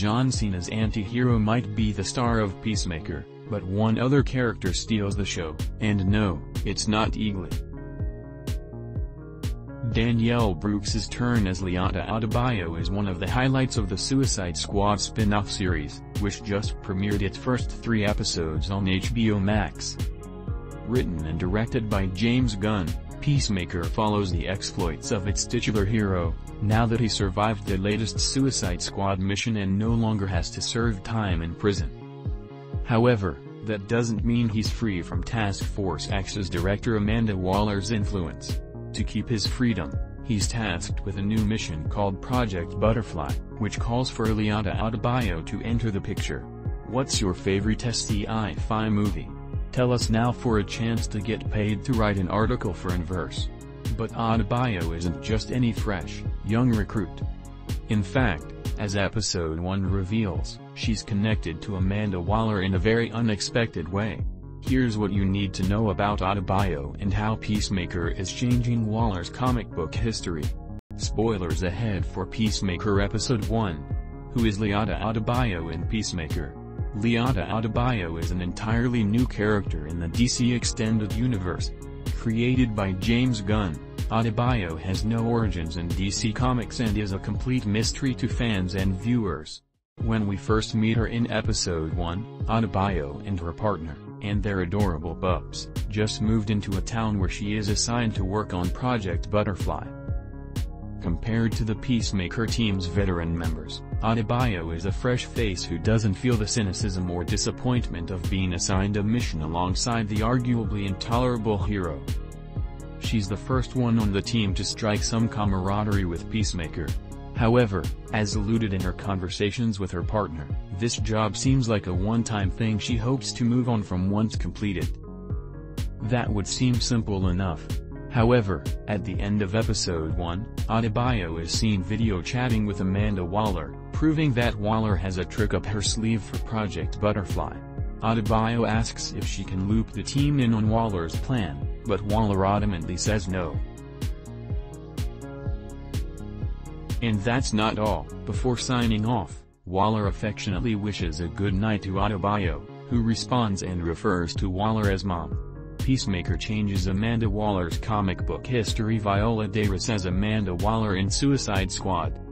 John Cena's anti-hero might be the star of Peacemaker, but one other character steals the show, and no, it's not Eagly. Danielle Brooks's turn as Leota Adebayo is one of the highlights of the Suicide Squad spin-off series, which just premiered its first three episodes on HBO Max. Written and directed by James Gunn, Peacemaker follows the exploits of its titular hero, now that he survived the latest Suicide Squad mission and no longer has to serve time in prison. However, that doesn't mean he's free from Task Force X's director Amanda Waller's influence. To keep his freedom, he's tasked with a new mission called Project Butterfly, which calls for Leota Adebayo to enter the picture. What's your favorite sci-fi movie? Tell us now for a chance to get paid to write an article for Inverse. But Adebayo isn't just any fresh, young recruit. In fact, as episode 1 reveals, she's connected to Amanda Waller in a very unexpected way. Here's what you need to know about Adebayo and how Peacemaker is changing Waller's comic book history. Spoilers ahead for Peacemaker Episode 1. Who is Leota Adebayo in Peacemaker? Leota Adebayo is an entirely new character in the DC Extended Universe. Created by James Gunn, Adebayo has no origins in DC Comics and is a complete mystery to fans and viewers. When we first meet her in Episode 1, Adebayo and her partner, and their adorable pups, just moved into a town where she is assigned to work on Project Butterfly. Compared to the Peacemaker team's veteran members, Adebayo is a fresh face who doesn't feel the cynicism or disappointment of being assigned a mission alongside the arguably intolerable hero. She's the first one on the team to strike some camaraderie with Peacemaker. However, as alluded in her conversations with her partner, this job seems like a one-time thing she hopes to move on from once completed. That would seem simple enough. However, at the end of episode 1, Adebayo is seen video chatting with Amanda Waller, proving that Waller has a trick up her sleeve for Project Butterfly. Adebayo asks if she can loop the team in on Waller's plan, but Waller adamantly says no. And that's not all. Before signing off, Waller affectionately wishes a good night to Adebayo, who responds and refers to Waller as mom. Peacemaker changes Amanda Waller's comic book history Viola Davis as Amanda Waller in Suicide Squad.